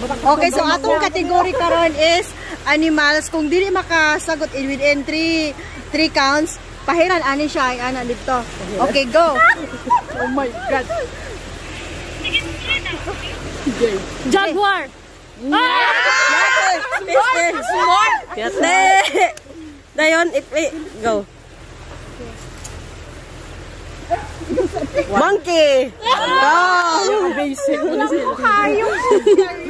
Okay, so atong category karon is animals. Kung dili makasagot in within 3 3 counts, pahiran ani siya ay ana dito. Okay, go. Oh my God. Jaguar. Smart. Yate. Dayon, i go. Monkey. Basic.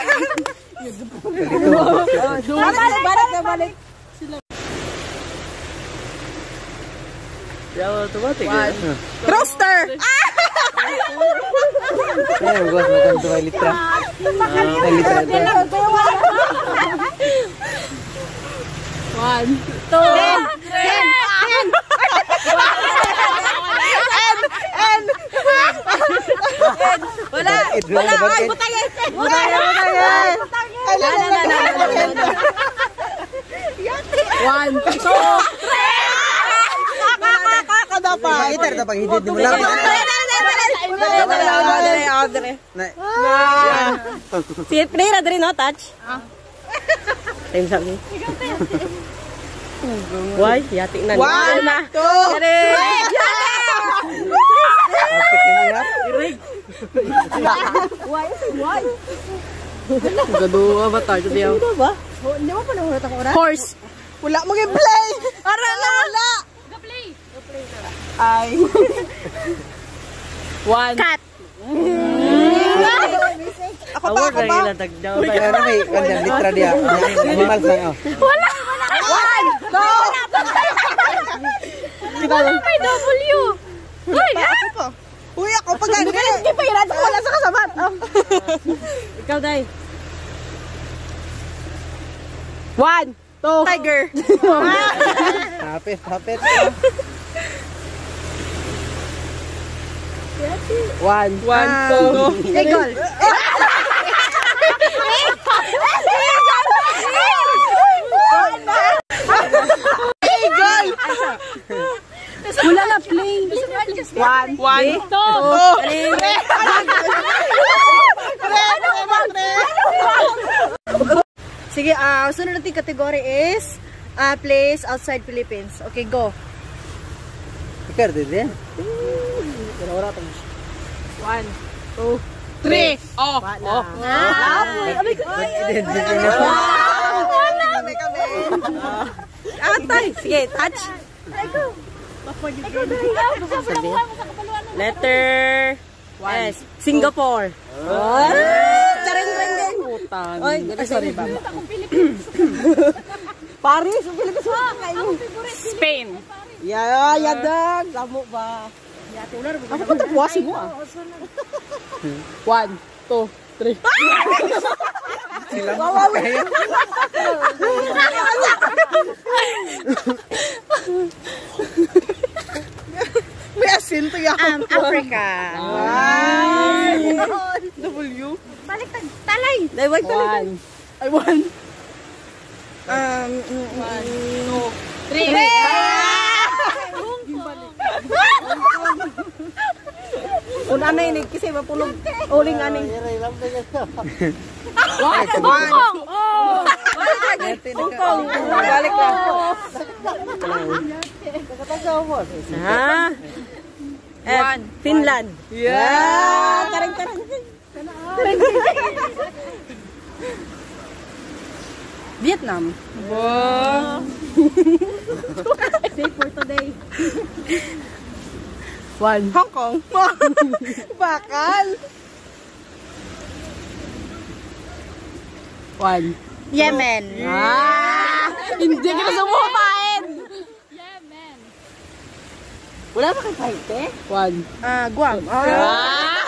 Balik na balik. Yaw, automatic. eh. Rooster. One. Wala. Wala. Ay. Butayan. Butayan. Ay, la, la, la, la, la. One. Two. Kada pa. Iter ta paghidid mo lang. Si Pereira diri no touch. Time sabi. Why? Yati na. One, na. two, Gadua ba tayo diyaw? Hindi mo pa nahulat ako oras? Horse. Wala mo play. Ara na. Wala. Ay. One. Cat. Ako pa, ako na pa. ba? Kaya na may kanyan litra dia. Animals na oh. One, two. May W. Uy, Ako pa. Uy, ako pa ganyan. Hindi pa hirad ko wala sa kasabat. Oh. Ikaw dai. One. Two. Tiger. Hapit, hapit. One. One. Two. Eagle. Eagle. Wala na play. One. One. Two. Sige, ah sunod nating category is ah place outside Philippines. Okay, go. Ikar din din. One. Two. Three. Oh. Oh. Kami, kami. Atay. Sige, touch. Letter S. Singapore. Charing ring din. Putan. Oy, sorry ba? Paris, ang Philippines mo. Spain. Ya, ya dag. Lamo ba? Ako pa tapuasin mo ah. One. Two. Three. May asin to yan. Um, Africa. W. Dai, wag ka One. Ay, one. Um, Three. Una na inig kasi mapulog. Uling aning. One. Hong Kong. Oh. Hong Kong. Balik lang. Ha? F. Finland. yeah. Tarang, tarang. Vietnam. Safe for today. One. Hong Kong. Bakal. One. Yemen. Ah! Hindi ka na Wala ba kay Paite? One. Ah, Guam. Ah!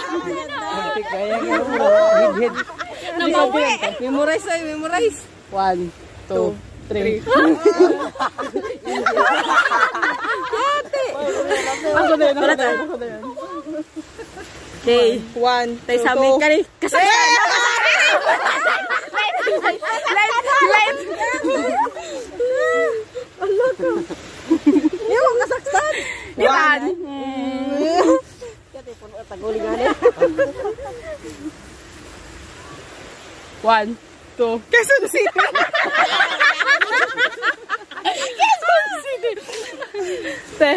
Kaya nga mo. Hid hid. na bawi. Memorize ay, memorize. One, two, three. Ako na yun, ako na yun, ako na yun. Okay. One, Tay sa amin ka rin. Kasaksan. Yung One, two. Quezon City. Quezon City. Te.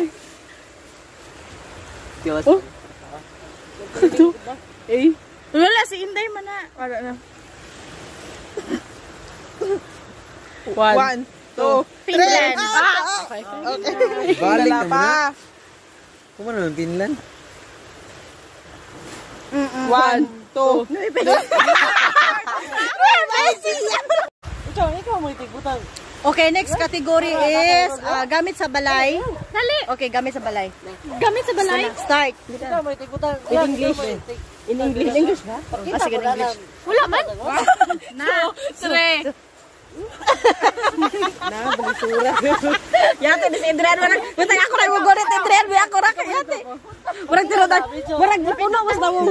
Diyos. Oh. Two. Eh. Wala, si Inday man na. Wala na. One, One, two, Finland. Ah, okay. Balik na Wala pa. muna. Kung ano, Finland? One, two. Okay, next category is ah, gamit sa balay. Dali. Okay, gamit sa balay. Gamit sa balay. Start. In English. In English. In English ba? Ah, sige, in English. Wala man. Na. Tre. Yate, di si Adrian. Marag, butang ako rin mo gonit, Adrian. May ako rin. Yate. Marag tinudan. Marag ipuno mas dawong.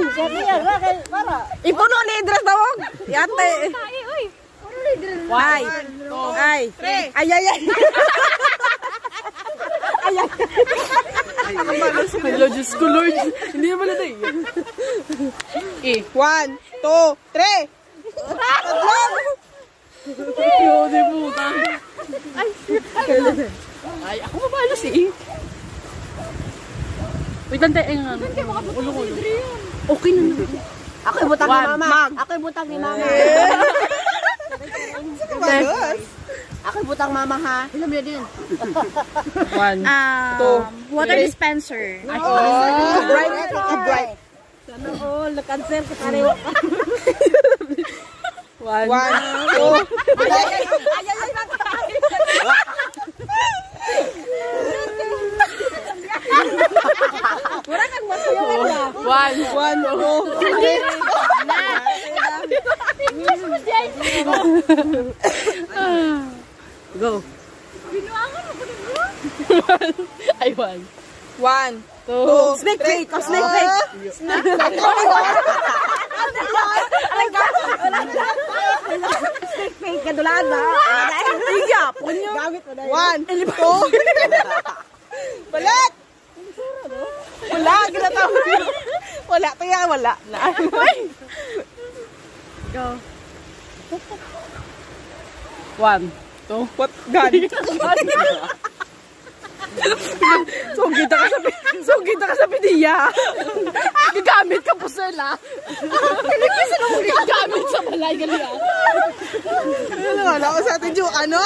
Ipuno ni Idris dawong. Yate. Ay, uy. Ay. Ay. Ay, ay, ay. Hello, Diyos ko, Lord. Hindi naman natin. Eh. One, two, three. Yo, di puta. Ay, ay, ako mabalo si Ing. Wait lang tayo, nga. Ulo ko. Okay na naman. Ako ibutang One, mag. Ako ibutang ni mama. Bagus. Ako ibutang mama ha. Ilam niya din. One, Um, water dispenser. Oh, bright. bright. Sana all, na-cancel ka tayo. one, One, two. one, one, two. Go. Ay, one. One, Two. Snake fake. Oh, snake fake. Snake fake. Kadulaan ba? Iga. Punyo. Gamit mo dahil. one, two. Balat! Wala, ginatawa. Wala, kaya wala. Na. One, two. What? Gun. So, kita ka sa, so, kita ka sa pidiya. Gagamit ka po sila. Gagamit sa balay, gali ah. Ano, wala ko sa atin, Ju. Ano?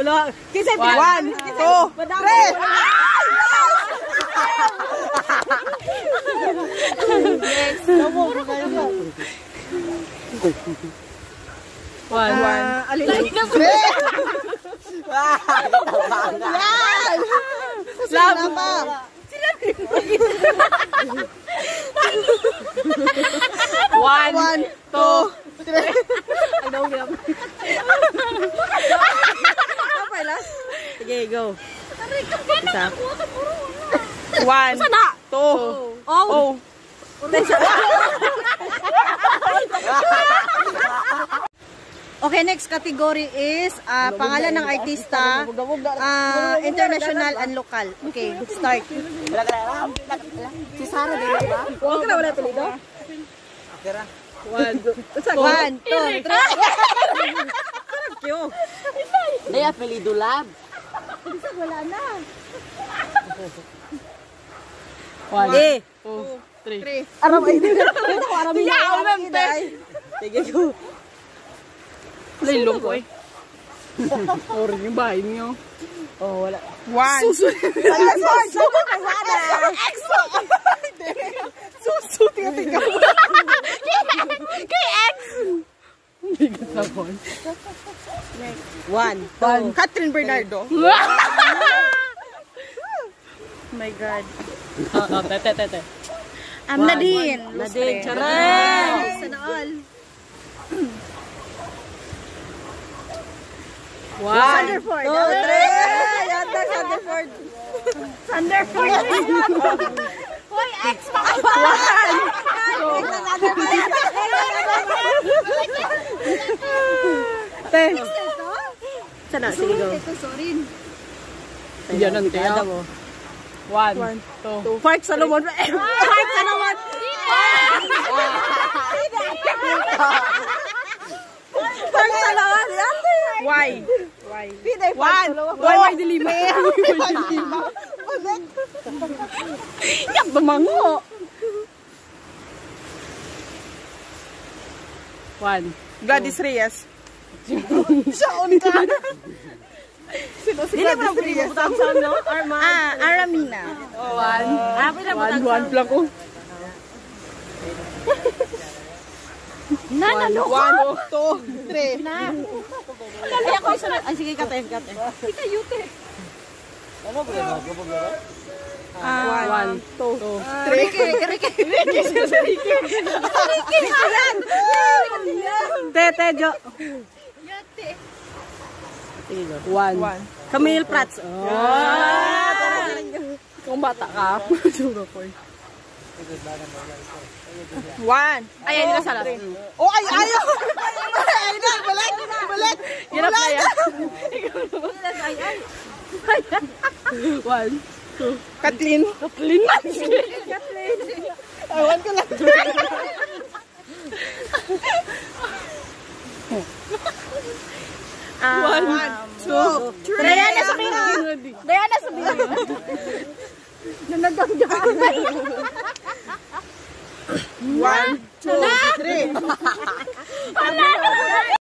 Wala. Kasi One, two, three. One, one. Three. Yan! Sila pa. One, One, two, three. Sige, go. Isa. One, two, Oh. Okay, next category is ah, pangalan ng artista, ah, international and local. Okay, start. Si Sarah din ba? Huwag ka na wala tuloy do. one. One, two, three. Day apelido lab. One, Eh. two, three. Aram ay ko aram. Te. Sige, go. Lailong ko eh. Orin yung bahay niyo. Oh, wala. One. Sugo ka sana. Susut ka tingnan mo. Bigat na po. One. One. Catherine Bernardo. My God. Oh, oh, tete, tete. I'm Nadine. Nadine, charay! Sana all. One. Two, three! Yata, Sanderford. Sanderford. Hoy, ex pa ka ba? Te. Sana, sige go. Sorry. Yan ang tiya. One. Two. Park Salomon. Park Salomon. Park Salomon. Yate. Why? Pinay Park Salomon. Why may dilima? Yak bamango. One. Gladys Reyes. Dili mo na piniputang sa ano? Arma. Ah, Aramina. One. Ah, pinaputang One, one lang ko. Nanalo ko. One, two. Ay, ako isa na. Ay, sige, kate, kate. Ah, one, two, two. Ricky, Ricky. Tete, Jo. One. Camille Prats. Kung bata ka. Suro ko. One. Ay, hindi ka sala. Oh, ay, ayaw. Ay, na, balik, balik. Hirap na yan. One. Kathleen. Kathleen. Awan ko lang. One. Two. Diana Sabino. Diana Sabino. Nanagam One, two, three.